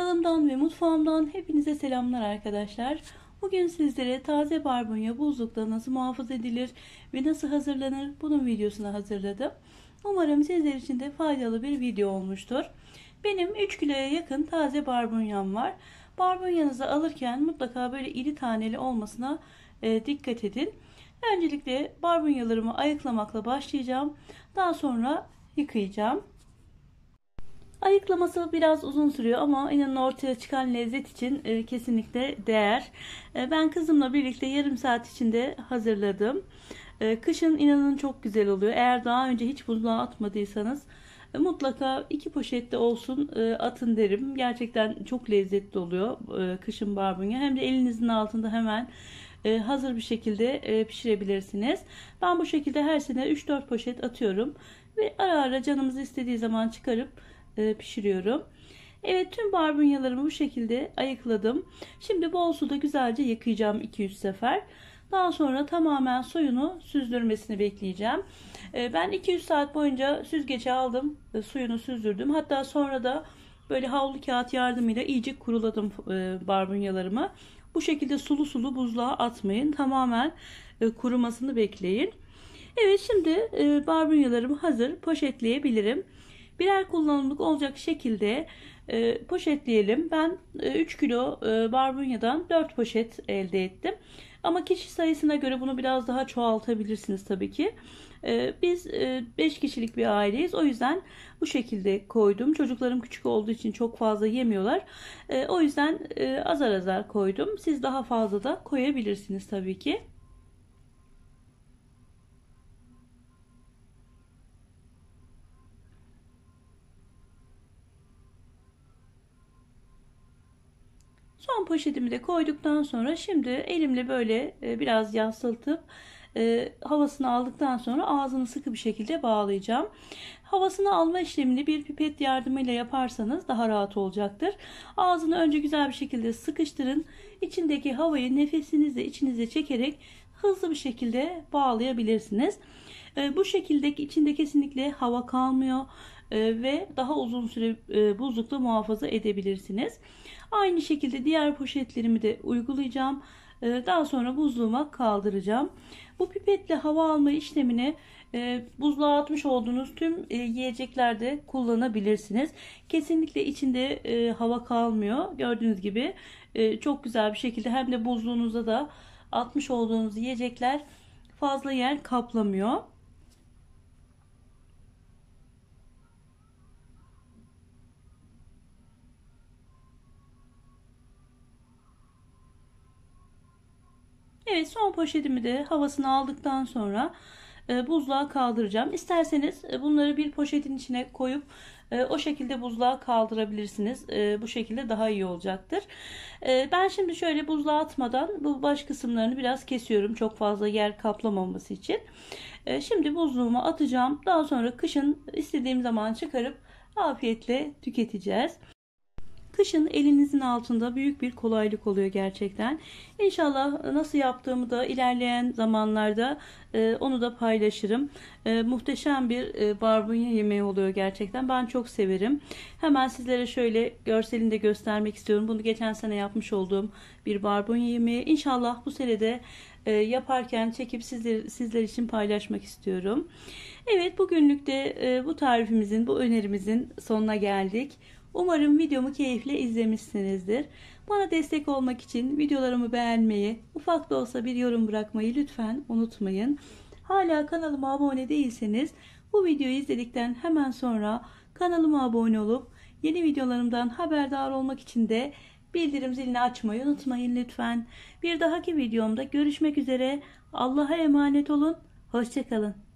Kanalımdan ve mutfağımdan hepinize selamlar arkadaşlar. Bugün sizlere taze barbunya buzlukta nasıl muhafaza edilir ve nasıl hazırlanır bunun videosunu hazırladım. Umarım sizler için de faydalı bir video olmuştur. Benim 3 kiloya yakın taze barbunyam var. Barbunyanızı alırken mutlaka böyle iri taneli olmasına e, dikkat edin. Öncelikle barbunyalarımı ayıklamakla başlayacağım. Daha sonra yıkayacağım. Ayıklaması biraz uzun sürüyor ama inanın ortaya çıkan lezzet için e, kesinlikle değer. E, ben kızımla birlikte yarım saat içinde hazırladım. E, kışın inanın çok güzel oluyor. Eğer daha önce hiç buzluğa atmadıysanız e, mutlaka iki poşette olsun e, atın derim. Gerçekten çok lezzetli oluyor e, kışın barbunya. Hem de elinizin altında hemen e, hazır bir şekilde e, pişirebilirsiniz. Ben bu şekilde her sene 3-4 poşet atıyorum ve ara ara canımız istediği zaman çıkarıp pişiriyorum. Evet tüm barbunyalarımı bu şekilde ayıkladım. Şimdi bol suda güzelce yıkayacağım 2-3 sefer. Daha sonra tamamen suyunu süzdürmesini bekleyeceğim. E, ben 200 saat boyunca süzgece aldım. E, suyunu süzdürdüm. Hatta sonra da böyle havlu kağıt yardımıyla iyice kuruladım barbunyalarımı. Bu şekilde sulu sulu buzluğa atmayın. Tamamen kurumasını bekleyin. Evet şimdi barbunyalarım hazır. Poşetleyebilirim birer kullanımlık olacak şekilde e, poşetleyelim. Ben e, 3 kilo e, barbunyadan 4 poşet elde ettim. Ama kişi sayısına göre bunu biraz daha çoğaltabilirsiniz tabii ki. E, biz e, 5 kişilik bir aileyiz. O yüzden bu şekilde koydum. Çocuklarım küçük olduğu için çok fazla yemiyorlar. E, o yüzden e, azar azar koydum. Siz daha fazla da koyabilirsiniz tabii ki. Son poşetimi de koyduktan sonra şimdi elimle böyle e, biraz yansıtıp e, havasını aldıktan sonra ağzını sıkı bir şekilde bağlayacağım. Havasını alma işlemini bir pipet yardımıyla yaparsanız daha rahat olacaktır. Ağzını önce güzel bir şekilde sıkıştırın. İçindeki havayı nefesinizle içinize çekerek hızlı bir şekilde bağlayabilirsiniz. E, bu şekilde içinde kesinlikle hava kalmıyor ve daha uzun süre buzlukta muhafaza edebilirsiniz. Aynı şekilde diğer poşetlerimi de uygulayacağım. Ee, daha sonra buzluğuma kaldıracağım. Bu pipetle hava alma işlemini e, buzluğa atmış olduğunuz tüm e, yiyeceklerde kullanabilirsiniz. Kesinlikle içinde e, hava kalmıyor. Gördüğünüz gibi çok güzel bir şekilde hem de buzluğunuzda da atmış olduğunuz yiyecekler fazla yer kaplamıyor. Evet son poşetimi de havasını aldıktan sonra buzluğa kaldıracağım. İsterseniz e, bunları bir poşetin içine koyup e, o şekilde buzluğa kaldırabilirsiniz. E, bu şekilde daha iyi olacaktır. E, ben şimdi şöyle buzluğa atmadan bu baş kısımlarını biraz kesiyorum. Çok fazla yer kaplamaması için. E, şimdi buzluğuma atacağım. Daha sonra kışın istediğim zaman çıkarıp afiyetle tüketeceğiz. Kışın elinizin altında büyük bir kolaylık oluyor gerçekten. İnşallah nasıl yaptığımı da ilerleyen zamanlarda e, onu da paylaşırım. E, muhteşem bir e, barbunya yemeği oluyor gerçekten. Ben çok severim. Hemen sizlere şöyle görselini de göstermek istiyorum. Bunu geçen sene yapmış olduğum bir barbunya yemeği. İnşallah bu sene de e, yaparken çekip sizler, sizler için paylaşmak istiyorum. Evet bugünlük de e, bu tarifimizin, bu önerimizin sonuna geldik. Umarım videomu keyifle izlemişsinizdir. Bana destek olmak için videolarımı beğenmeyi, ufak da olsa bir yorum bırakmayı lütfen unutmayın. Hala kanalıma abone değilseniz bu videoyu izledikten hemen sonra kanalıma abone olup yeni videolarımdan haberdar olmak için de bildirim zilini açmayı unutmayın lütfen. Bir dahaki videomda görüşmek üzere. Allah'a emanet olun. Hoşçakalın.